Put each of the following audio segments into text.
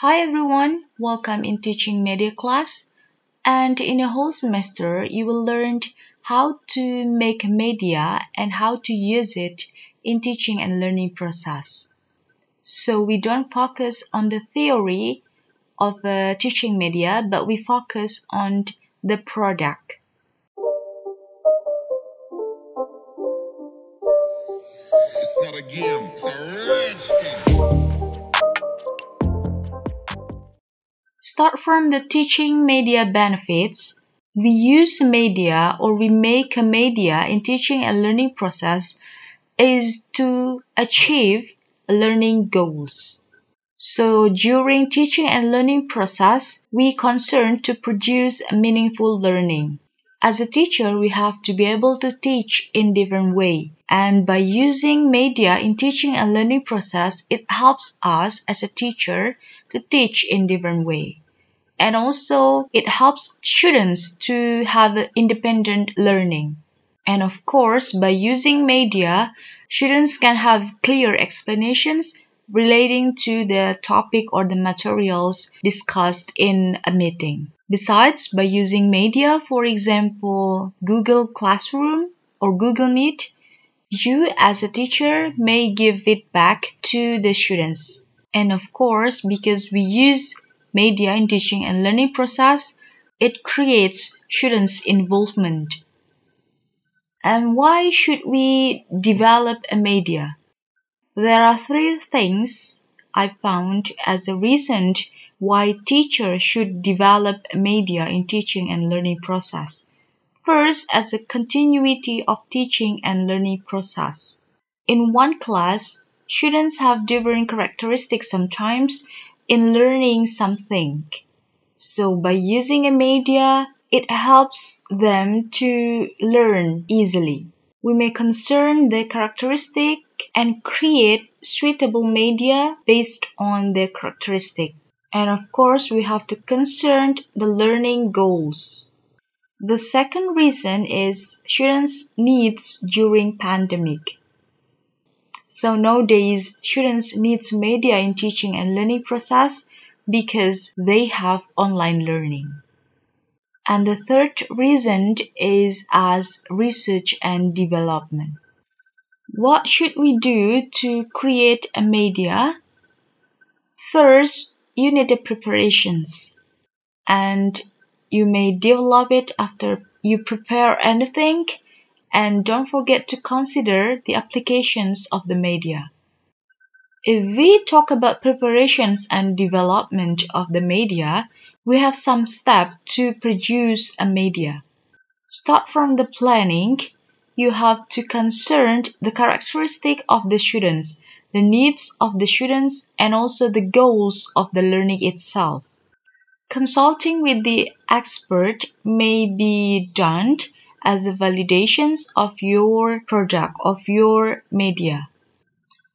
Hi everyone, welcome in Teaching Media class. And in a whole semester, you will learn how to make media and how to use it in teaching and learning process. So we don't focus on the theory of uh, teaching media, but we focus on the product. It's not a game, it's a rich Start from the teaching media benefits. We use media or we make a media in teaching and learning process is to achieve learning goals. So during teaching and learning process, we concern to produce meaningful learning. As a teacher, we have to be able to teach in different way. And by using media in teaching and learning process, it helps us as a teacher to teach in different way. And also it helps students to have independent learning. And of course, by using media, students can have clear explanations relating to the topic or the materials discussed in a meeting. Besides, by using media, for example, Google Classroom or Google Meet, you as a teacher may give feedback to the students. And of course, because we use media in teaching and learning process, it creates students' involvement. And why should we develop a media? There are three things I found as a reason why teachers should develop media in teaching and learning process. First, as a continuity of teaching and learning process. In one class, students have different characteristics sometimes in learning something. So by using a media, it helps them to learn easily. We may concern the characteristic and create suitable media based on their characteristic. And of course, we have to concern the learning goals. The second reason is students' needs during pandemic. So nowadays, students needs media in teaching and learning process because they have online learning. And the third reason is as research and development. What should we do to create a media? First, you need the preparations and you may develop it after you prepare anything and don't forget to consider the applications of the media. If we talk about preparations and development of the media, we have some steps to produce a media. Start from the planning. You have to concern the characteristic of the students, the needs of the students, and also the goals of the learning itself. Consulting with the expert may be done as validations of your product, of your media.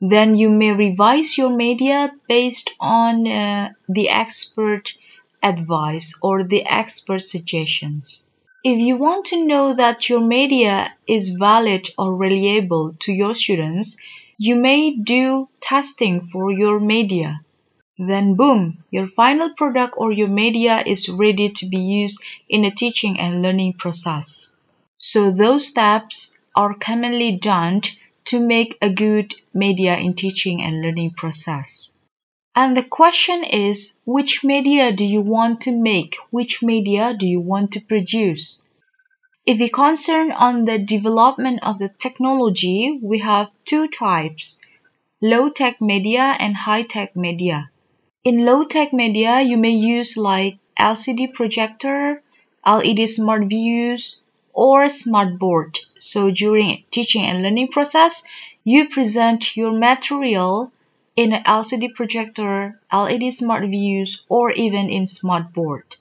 Then you may revise your media based on uh, the expert advice or the expert suggestions. If you want to know that your media is valid or reliable to your students, you may do testing for your media. Then boom, your final product or your media is ready to be used in a teaching and learning process. So those steps are commonly done to make a good media in teaching and learning process. And the question is, which media do you want to make? Which media do you want to produce? If we concern on the development of the technology, we have two types, low-tech media and high-tech media. In low-tech media, you may use like LCD projector, LED smart views, or smart board. So during teaching and learning process, you present your material in an LCD projector, LED smart views, or even in smart board.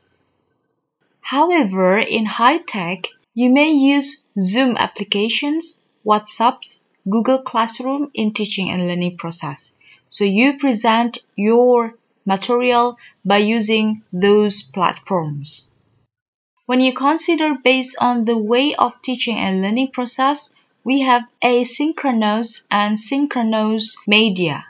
However, in high tech, you may use Zoom applications, WhatsApps, Google Classroom in teaching and learning process. So you present your material by using those platforms. When you consider based on the way of teaching and learning process, we have asynchronous and synchronous media.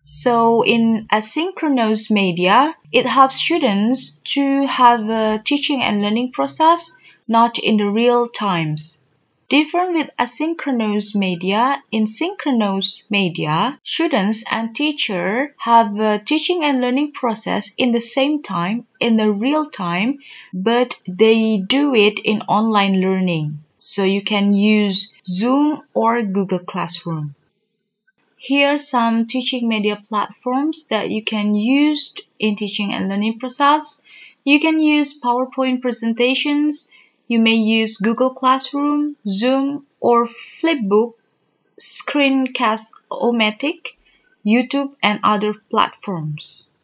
So in asynchronous media, it helps students to have a teaching and learning process not in the real times. Different with asynchronous media, in synchronous media, students and teacher have a teaching and learning process in the same time, in the real time, but they do it in online learning. So you can use Zoom or Google Classroom. Here are some teaching media platforms that you can use in teaching and learning process. You can use PowerPoint presentations. You may use Google Classroom, Zoom, or Flipbook, Screencast-O-Matic, YouTube, and other platforms.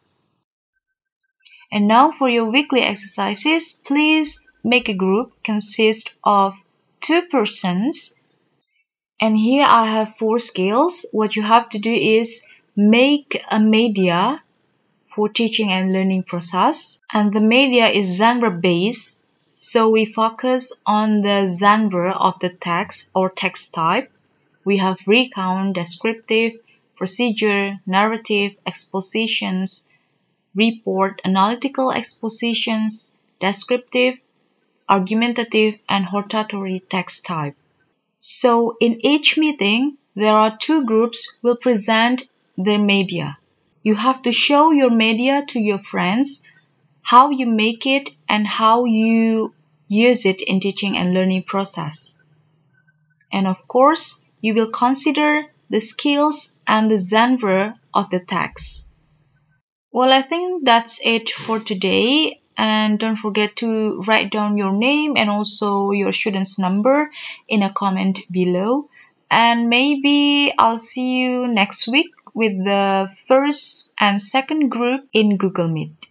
And now for your weekly exercises, please make a group consist of two persons and here I have four skills. What you have to do is make a media for teaching and learning process. And the media is genre based. So we focus on the genre of the text or text type. We have recount, descriptive, procedure, narrative, expositions, report, analytical expositions, descriptive, argumentative, and hortatory text type. So in each meeting, there are two groups will present their media. You have to show your media to your friends, how you make it and how you use it in teaching and learning process. And of course, you will consider the skills and the genre of the text. Well, I think that's it for today and don't forget to write down your name and also your student's number in a comment below and maybe I'll see you next week with the first and second group in Google Meet.